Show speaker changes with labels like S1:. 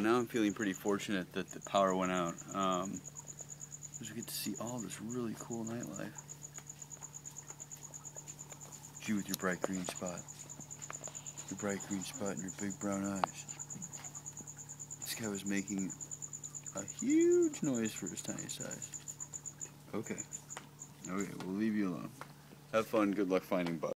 S1: now I'm feeling pretty fortunate that the power went out. Um, because we get to see all this really cool nightlife. You with your bright green spot. Your bright green spot and your big brown eyes. This guy was making a huge noise for his tiny size. Okay. Okay, we'll leave you alone. Have fun. Good luck finding bugs.